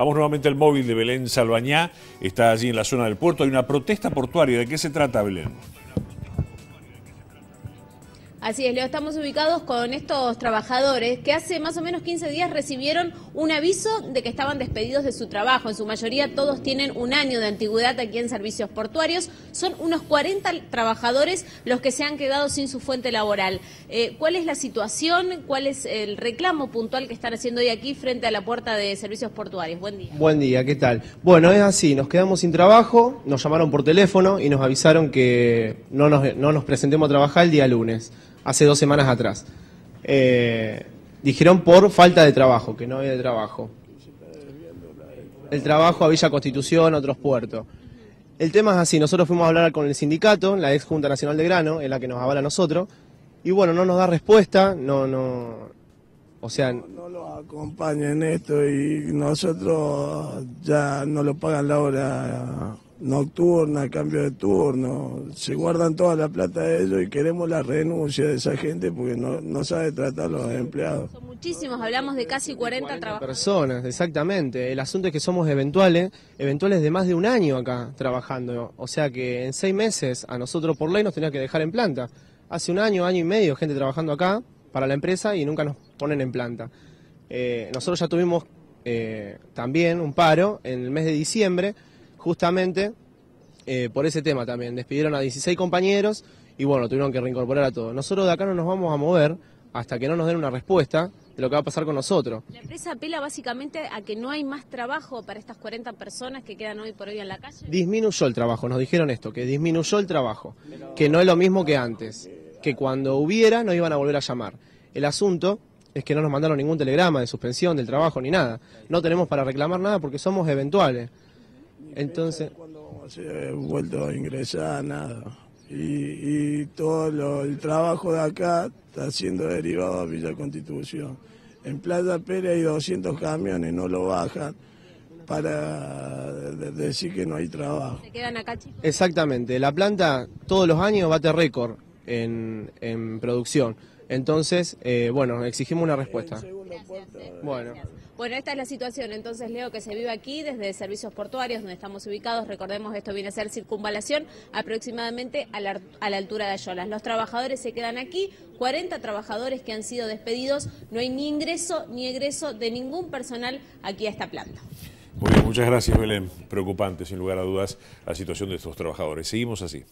Vamos nuevamente al móvil de Belén Salvañá, está allí en la zona del puerto. Hay una protesta portuaria. ¿De qué se trata, Belén? Así es, Leo, estamos ubicados con estos trabajadores que hace más o menos 15 días recibieron un aviso de que estaban despedidos de su trabajo. En su mayoría todos tienen un año de antigüedad aquí en servicios portuarios. Son unos 40 trabajadores los que se han quedado sin su fuente laboral. Eh, ¿Cuál es la situación? ¿Cuál es el reclamo puntual que están haciendo hoy aquí frente a la puerta de servicios portuarios? Buen día. Buen día, ¿qué tal? Bueno, es así, nos quedamos sin trabajo, nos llamaron por teléfono y nos avisaron que no nos, no nos presentemos a trabajar el día lunes hace dos semanas atrás. Eh, dijeron por falta de trabajo, que no había trabajo. El trabajo a Villa Constitución, otros puertos. El tema es así, nosotros fuimos a hablar con el sindicato, la ex Junta Nacional de Grano, en la que nos avala a nosotros, y bueno, no nos da respuesta, no, no, o sea... No, no lo acompaña en esto y nosotros ya no lo pagan la hora nocturna, cambio de turno, se guardan toda la plata de ellos y queremos la renuncia de esa gente porque no, no sabe tratar a los empleados. Son muchísimos, hablamos de casi 40, trabajadores. Personas, exactamente. El asunto es que somos eventuales, eventuales de más de un año acá trabajando. O sea que en seis meses a nosotros por ley nos tenía que dejar en planta. Hace un año, año y medio gente trabajando acá para la empresa y nunca nos ponen en planta. Eh, nosotros ya tuvimos eh, también un paro en el mes de diciembre justamente eh, por ese tema también. Despidieron a 16 compañeros y bueno, tuvieron que reincorporar a todos. Nosotros de acá no nos vamos a mover hasta que no nos den una respuesta de lo que va a pasar con nosotros. La empresa apela básicamente a que no hay más trabajo para estas 40 personas que quedan hoy por hoy en la calle. Disminuyó el trabajo, nos dijeron esto, que disminuyó el trabajo, que no es lo mismo que antes, que cuando hubiera no iban a volver a llamar. El asunto es que no nos mandaron ningún telegrama de suspensión del trabajo ni nada. No tenemos para reclamar nada porque somos eventuales. Entonces... Cuando vamos a vuelto a ingresar, nada. Y, y todo el trabajo de acá está siendo derivado a Villa Constitución. En Playa Pérez hay 200 camiones, no lo bajan para decir que no hay trabajo. ¿Se quedan acá, chicos? Exactamente. La planta todos los años bate récord en, en producción. Entonces, eh, bueno, exigimos una respuesta. Bueno. Bueno, esta es la situación, entonces Leo, que se vive aquí desde Servicios Portuarios, donde estamos ubicados. Recordemos, esto viene a ser circunvalación aproximadamente a la, a la altura de Ayolas. Los trabajadores se quedan aquí, 40 trabajadores que han sido despedidos. No hay ni ingreso ni egreso de ningún personal aquí a esta planta. Muy bien, muchas gracias, Belén. Preocupante, sin lugar a dudas, la situación de estos trabajadores. Seguimos así.